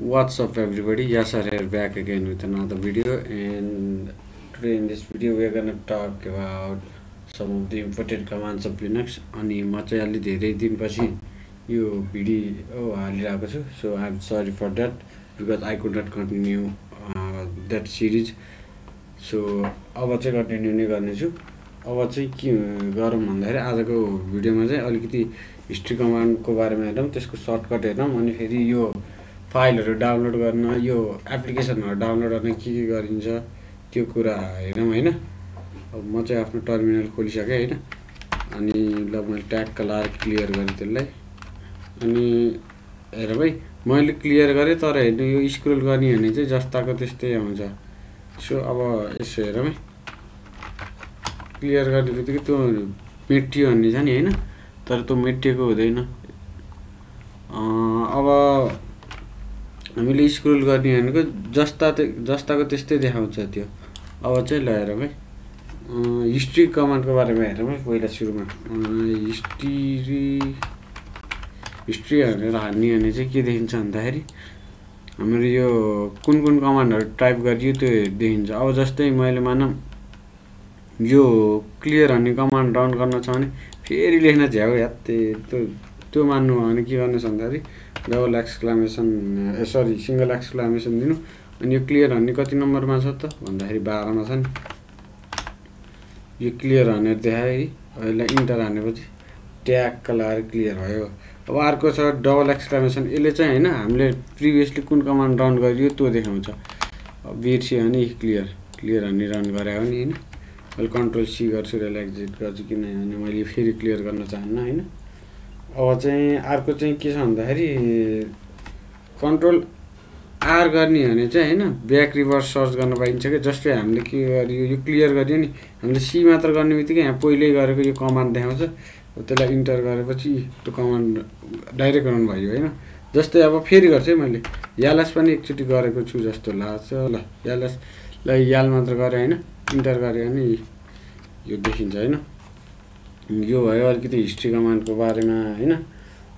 What's up everybody? Yes, are here back again with another video. And today in this video we are gonna talk about some of the important commands of Linux. अनि म चाहिँ अलि धेरै दिनपछि यो video हालिरहेको छु। So I am sorry for that because I could not continue that series so अब चाहिँ कन्टिन्यू नै गर्नेछु। अब चाहिँ के गरौँ भन्दाखेरि आजको भिडियोमा चाहिँ अलिकति हिस्ट्री कमान्डको बारेमा हेरौँ त्यसको सर्टकट हेरौँ अनि फेरि यो फाइलहरू डाउनलोड गर्न यो एप्लिकेसनहरू डाउनलोड गर्न के के गरिन्छ त्यो कुरा हेरौँ होइन? अब म चाहिँ आफ्नो टर्मिनल खोलिसकेँ होइन? अनि ल मैले ट्यागका लाएर क्लियर गरेँ त्यसलाई। अनि हेर भाइ मैले क्लियर गरेँ तर हेर्नु यो स्क्रोल गर्ने भने चाहिँ जस्ताको त्यस्तै आउँछ सो अब यसो हेरौँ है क्लियर गर्ने बित्तिकै त्यो मेटियो भन्ने छ नि होइन? तर त्यो मेटिएको हुँदैन। अब हामीले स्क्रोल गर्ने भनेको जस्ता जस्ताको त्यस्तै देखाउँछ त्यो। अब चाहिँ ल हेरौँ है। हिस्ट्री कमान्डको बारेमा हेरौँ है पहिला सुरुमा। हिस्ट्री हिस्ट्री भनेर हान्ने भने चाहिँ के देखिन्छ भन्दाखेरि हाम्रो यो कुन कुन कमान्डहरू टाइप गरियो त्यो देखिन्छ। अब जस्तै मैले मानौँ यो क्लियर भन्ने कमान्ड रन गर्न छ भने फेरि लेख्न झ्याउ यात्ते त्यो त्यो मान्नु भयो भने के गर्नुहोस् भन्दाखेरि double exclamation sorry single exclamation दिनु अनि यो क्लियर भन्ने कति नम्बरमा छ त? भन्दाखेरि बाह्रमा छ नि। यो क्लियर भनेर देखायो है। यसलाई इन्टर हानेपछि ट्यागका लगाएर क्लियर भयो। अब अर्को छ डबल एक्सक्लामेसन यसले चाहिँ होइन हामीले प्रिभियसली कुन कमान्ड रन गरियो त्यो देखाउँछ अब बिर्सियो भने क्लियर क्लियर भन्ने रन गरे हो नि होइन। मैले कन्ट्रोल सी गर्छु यसलाई एक्जिट गर्छु किनभने मैले फेरि क्लियर गर्न चाहन्न होइन। अब चाहिँ अर्को चाहिँ के छ भन्दाखेरि कन्ट्रोल आर गर्ने भने चाहिँ होइन ब्याक रिभर्स सर्च गर्न पाइन्छ कि जस्तै हामीले के गरियो यो क्लियर गरियो नि हामीले सी मात्र गर्ने बित्तिकै यहाँ पहिल्यै गरेको यो कमान्ड देखाउँछ। त्यसलाई इन्टर गरेपछि त्यो कमान्ड डाइरेक्ट रन भयो होइन। जस्तै अब फेरि गर्छु है मैले। यालास पनि एकचोटि गरेको छु जस्तो लाग्छ। ल यालासलाई याल मात्र गरेँ होइन। इन्टर गऱ्यो भने यो देखिन्छ होइन। यो भयो अलिकति हिस्ट्री कमान्डको बारेमा होइन?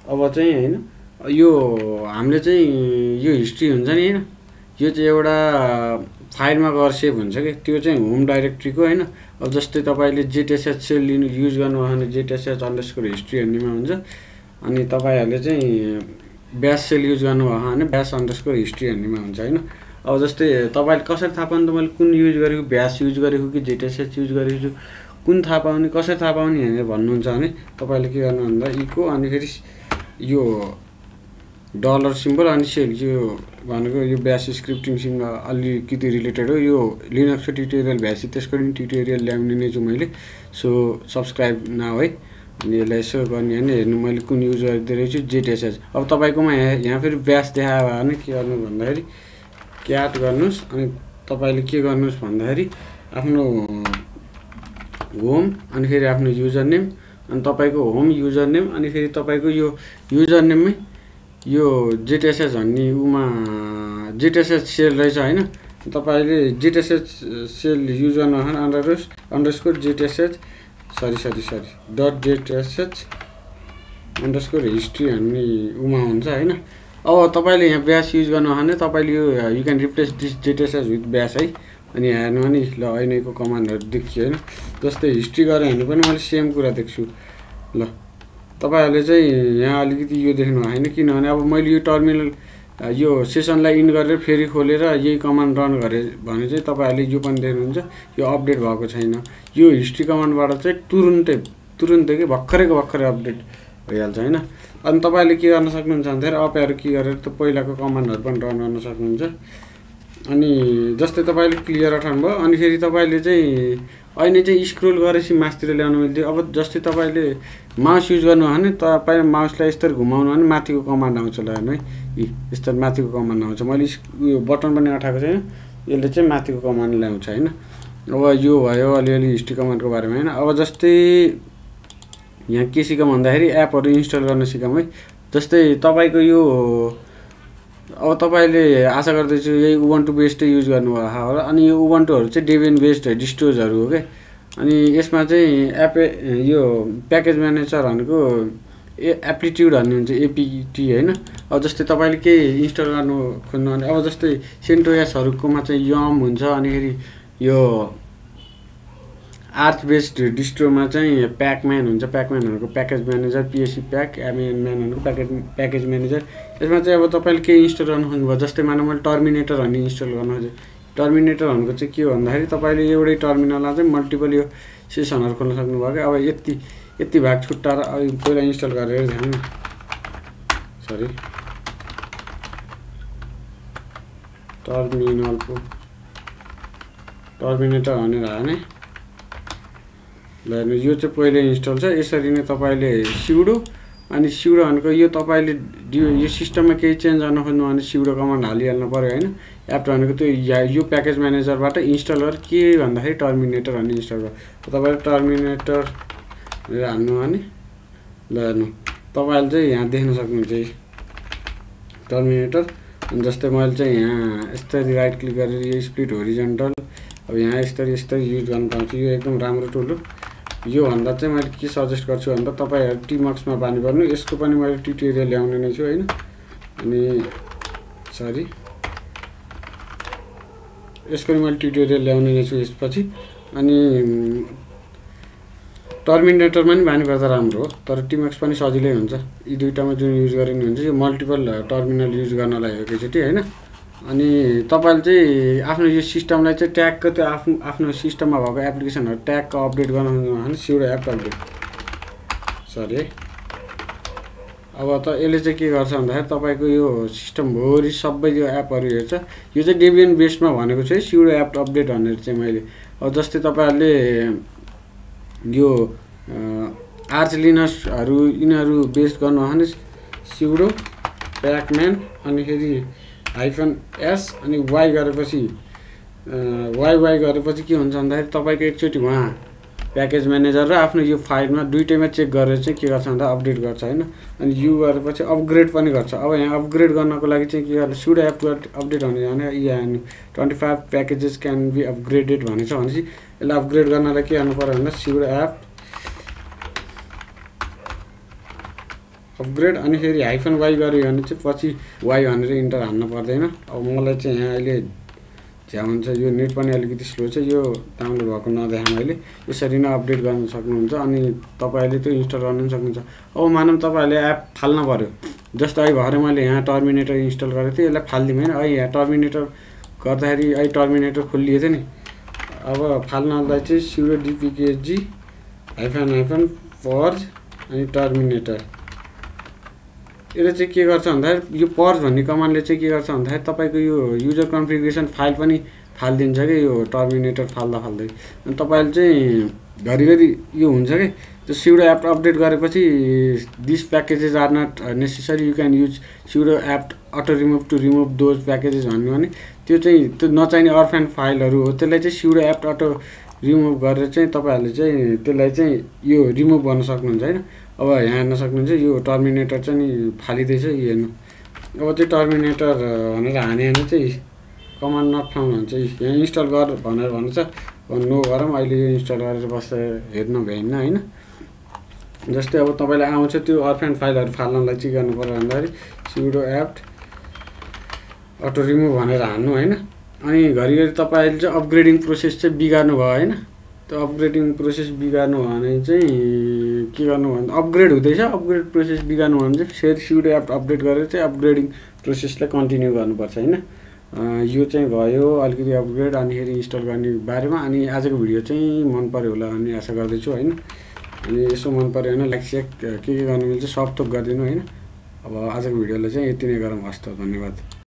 अब चाहिँ होइन यो हामीले चाहिँ यो हिस्ट्री हुन्छ नि होइन? यो चाहिँ एउटा फाइलमा गएर सेभ हुन्छ कि? त्यो चाहिँ होम डाइरेक्ट्रीको होइन? अब जस्तै तपाईँले जेटिएसएच सेल लिनु युज गर्नुभयो भने जेटिएसएच अन्डरस्कोर हिस्ट्री भन्नेमा हुन्छ। अनि तपाईँहरूले चाहिँ ब्यास सेल युज गर्नुभयो भने ब्यास अन्डरस्कोर हिस्ट्री भन्नेमा हुन्छ होइन? अब जस्तै तपाईँले कसरी थाहा पाउनु त मैले कुन युज गरेको? ब्यास युज गरेको कि जेटिएसएच युज गरेको कुन थाहा पाउने कसरी थाहा पाउने भनेर भन्नुहुन्छ भने तपाईँले के गर्नु भन्दा इको अनि फेरि यो डलर सिम्बल अनि यो भनेको यो ब्यास स्क्रिप्टिङसँग अलिकति रिलेटेड हो। यो लिनक्सको ट्युटोरियल भ्यासी त्यसको पनि ट्युटोरियल ल्याउने नै छु मैले। सो सब्सक्राइब न है। अनि यसलाई यसो गर्ने भने हेर्नु मैले कुन युज गर्दै रहेछु जेटिएसएच अब तपाईँकोमा यहाँ यहाँ फेरि ब्यास देखायो भने के गर्नु भन्दाखेरि क्याट गर्नुहोस् अनि तपाईँले के गर्नुहोस् भन्दाखेरि आफ्नो होम अनि फेरि आफ्नो युजर नेम अनि तपाईँको होम युजर नेम अनि फेरि तपाईँको यो युजर नेममै यो जेटिएसएच भन्ने उमा जेटिएसएच सेल रहेछ होइन। तपाईँले जेटिएसएच सेल युज गर्नु भने under underscore ZSH sorry sorry sorry dot ZSH underscore history भन्ने उमा हुन्छ होइन। अब तपाईँले यहाँ ब्यास युज गर्नु भने तपाईँले यो you can replace this ZSH with bash है। अनि हेर्नु भने ल अहिलेको कमान्डहरू देखियो होइन। जस्तै हिस्ट्री गरेँ भने पनि मैले सेम कुरा देख्छु। ल तपाईँहरूले चाहिँ यहाँ अलिकति यो देख्नु होइन किनभने अब मैले यो टर्मिनल यो सेसनलाई इन गरेर फेरि खोलेर यही कमान्ड रन गरेँ भने चाहिँ तपाईँहरूले यो पनि देख्नुहुन्छ यो अपडेट भएको छैन। यो हिस्ट्री कमान्डबाट चाहिँ तुरुन्तै तुरुन्तै कि भर्खरैको भर्खरै अपडेट भइहाल्छ होइन। अनि तपाईँले के गर्न सक्नुहुन्छ भन्दाखेरि अप्याएर के गरेर त पहिलाको कमान्डहरू पनि रन गर्न सक्नुहुन्छ। अनि जस्तै तपाईँले क्लियर अठाउनु भयो अनि फेरि तपाईँले चाहिँ अहिले चाहिँ स्क्रोल गरेपछि मासतिर ल्याउनु मिल्थ्यो। अब जस्तै तपाईँले माउस युज गर्नु भने तपाईँ माउसलाई यस्तरी घुमाउनु भने माथिको कमान्ड आउँछ ल हेर्नु है। यी यस्तरी माथिको कमान्ड आउँछ। मैले उयो बटन पनि अठाएको छैन यसले चाहिँ माथिको कमान्ड ल्याउँछ होइन। अब यो भयो अलिअलि हिस्ट्री कमान्डको बारेमा होइन। अब जस्तै यहाँ के सिकौँ भन्दाखेरि एपहरू इन्स्टल गर्न सिकौँ है। जस्तै तपाईँको यो अब तपाईँले आशा गर्दैछु यही उबन्टु बेस्डै युज गर्नुभयो होला। अनि यो उबन्टुहरू चाहिँ डेबियन बेस्ड डिस्टोजहरू हो क्या अनि यसमा चाहिँ एप यो प्याकेज म्यानेजर भनेको ए एप्लिट्युड भन्ने हुन्छ एपिटी होइन? अब जस्तै तपाईँले केही इन्स्टल गर्नु खोज्नु भने अब जस्तै सेन्टोएसहरूकोमा चाहिँ यम हुन्छ अनिखेरि यो आर्च बेस्ड डिस्ट्रोमा चाहिँ प्याकम्यान हुन्छ। प्याकम्यानहरूको प्याकेज म्यानेजर पिएससी प्याक एमएनम्यानहरूको प्याकेज प्याकेज म्यानेजर यसमा चाहिँ अब तपाईँले केही इन्स्टल गर्नु खोज्नुभयो जस्तै मानव मैले टर्मिनेटर भन्ने इन्स्टल गर्नु खोजेँ भनेको चाहिँ के हो भन्दाखेरि तपाईँले एउटै टर्मिनलमा चाहिँ मल्टिपल यो सेसनहरू खोल्न सक्नुभयो क्या। अब यति यति भाग छुट्टाएर पहिला इन्स्टल गरेर ध्यान। सरी टर्मिनलको टर्मिनेटर भनेर हाने ल हेर्नु यो चाहिँ पहिले इन्स्टल छ यसरी नै तपाईँले सिउडो अनि सिउडो भनेको यो तपाईँले यो सिस्टममा केही चेन्ज गर्न खोज्नु भने सिउडो कमान्ड हालिहाल्नु पऱ्यो होइन। एप भनेको त्यो या प्याकेज म्यानेजरबाट इन्स्टल गरेर के भन्दाखेरि टर्मिनेटर भन्ने इन्स्टल गर्यो तपाईँले टर्मिनेटर हाल्नु भने ल हेर्नु। तपाईँले चाहिँ यहाँ देख्न सक्नुहुन्छ टर्मिनेटर जस्तै मैले चाहिँ यहाँ यस्तरी राइट क्लिक गरेर यो स्प्लिट होरिजेन्टल अब यहाँ यस्तरी यस्तरी युज गर्न पाउँछु यो एकदम राम्रो टुल हो। योभन्दा चाहिँ मैले के सजेस्ट गर्छु भन्दा तपाईँहरू टिमक्समा बानी गर्नु यसको पनि मैले ट्युटोरियल ल्याउने नै छु होइन? अनि सरी यसको पनि मैले ट्युटोरियल ल्याउने नै छु यसपछि। अनि टर्मिनेटरमा पनि बानी गर्दा राम्रो हो तर टिमक्स पनि सजिलै हुन्छ। यी दुइटामा जुन युज गरिने हुन्छ यो मल्टिपल टर्मिनल युज गर्नलाई एकैचोटि होइन? अनि तपाईँले चाहिँ आफ्नो यो सिस्टमलाई चाहिँ ट्यागको त्यो आफ्नो आफ्नो सिस्टममा भएको एप्लिकेसनहरू ट्यागको अपडेट गर्नु भने सिउडो एप अपडेट सरी। अब त यसले चाहिँ के गर्छ भन्दाखेरि तपाईँको यो सिस्टमभरि सबै यो एपहरू हेर्छ। यो चाहिँ डेबियन बेसमा भनेको चाहिँ सिउडो एप अपडेट भनेर चाहिँ मैले अब जस्तै तपाईँहरूले यो आर्च लिनसहरू यिनीहरू बेस गर्नु भने सिउडो प्याकम्यान अनिखेरि हाइफन एस अनि वाइ गरेपछि वाइ वाइ गरेपछि के हुन्छ भन्दाखेरि तपाईँको एकचोटि उहाँ प्याकेज म्यानेजर र आफ्नो यो फाइलमा दुइटैमा चेक गरेर चाहिँ के गर्छ भन्दा अपडेट गर्छ होइन? अनि यु गरेपछि अपग्रेड पनि गर्छ। अब यहाँ अपग्रेड गर्नको लागि चाहिँ के गर्छ सुड एप अपडेट हुने भने यहाँ twenty five packages can be upgraded भनेछ भनेपछि यसलाई अपग्रेड गर्नलाई के गर्नु पऱ्यो भन्दा सिउड एप अपग्रेड अनि फेरि हाइफन वाइ गऱ्यो भने चाहिँ पछि वाइ भनेर इन्टर हान्नु पर्दैन। अब मलाई चाहिँ यहाँ अहिले हुन्छ यो नेट पनि अलिकति स्लो छ यो डाउनलोड भएको नदेखा मैले यसरी नै अपडेट गर्न सक्नुहुन्छ अनि तपाईँले त्यो इन्स्टल गर्नु सक्नुहुन्छ। अब मानौँ तपाईँहरूले एप फाल्न पऱ्यो जस्तो अहिले भरे मैले यहाँ टर्मिनेटर इन्स्टल गरेको थिएँ यसलाई फालिदिउँ होइन। अहिले यहाँ टर्मिनेटर गर्दाखेरि अहिले टर्मिनेटर खोलिएको थियो नि। अब फाल्नलाई चाहिँ सिरो डिपिकेजी हाइफन हाइफन फर्ज अनि टर्मिनेटर यसले चाहिँ के गर्छ भन्दाखेरि यो पर्स भन्ने कमान्डले चाहिँ के गर्छ भन्दाखेरि तपाईँको यो युजर कन्फिग्रेसन फाइल पनि फालिदिन्छ कि यो टर्मिनेटर फाल्दा फाल्दै। अनि तपाईँले चाहिँ घरिघरि यो हुन्छ कि त्यो सिउडो एप अपडेट गरेपछि this packages are not necessary you can use sudo apt auto remove to remove those packages भन्यो भने त्यो चाहिँ त्यो नचाहिने अर्फेन फाइलहरू हो त्यसलाई चाहिँ सिउडो एप अटो रिमुभ गरेर चाहिँ तपाईँहरूले चाहिँ त्यसलाई चाहिँ यो रिमुभ गर्न सक्नुहुन्छ होइन? अब यहाँ हेर्न सक्नुहुन्छ यो टर्मिनेटर चाहिँ नि फालिँदैछ हेर्नु। अब चाहिँ टर्मिनेटर भनेर हाने भने चाहिँ कमान्ड नट फाउन्ड भन्छ यहाँ इन्स्टल गर भनेर भन्छ नो गरौँ अहिले यो इन्स्टल गरेर बसेर हेर्नु भ्याइन्न होइन? जस्तै अब तपाईँलाई आउँछ त्यो अर्फेन्ड फाइलहरू फाल्नलाई चाहिँ गर्नु पऱ्यो भन्दाखेरि सिउडो एप्ट अटो रिमुभ भनेर हान्नु होइन। अनि घरिघरि तपाईँले चाहिँ अपग्रेडिङ प्रोसेस चाहिँ बिगार्नु भयो होइन? त्यो अपग्रेडिङ प्रोसेस बिगार्नु भयो भने चाहिँ के गर्नु भने अपग्रेड हुँदैछ। अपग्रेड प्रोसेस बिगार्नु भयो भने चाहिँ फेरि सिउडो एप अपडेट गरेर चाहिँ अपग्रेडिङ प्रोसेसलाई कन्टिन्यू गर्नुपर्छ होइन? यो चाहिँ भयो अलिकति अपग्रेड अनिखेरि इन्स्टल गर्ने बारेमा। अनि आजको भिडियो चाहिँ मन पऱ्यो होला भन्ने आशा गर्दैछु होइन? अनि यसो मन पऱ्यो भने लाइक सेक के के गर्नु मिल्छ सब थोक गरिदिनु होइन? अब आजको भिडियोलाई चाहिँ यति नै गरौँ हस्त धन्यवाद।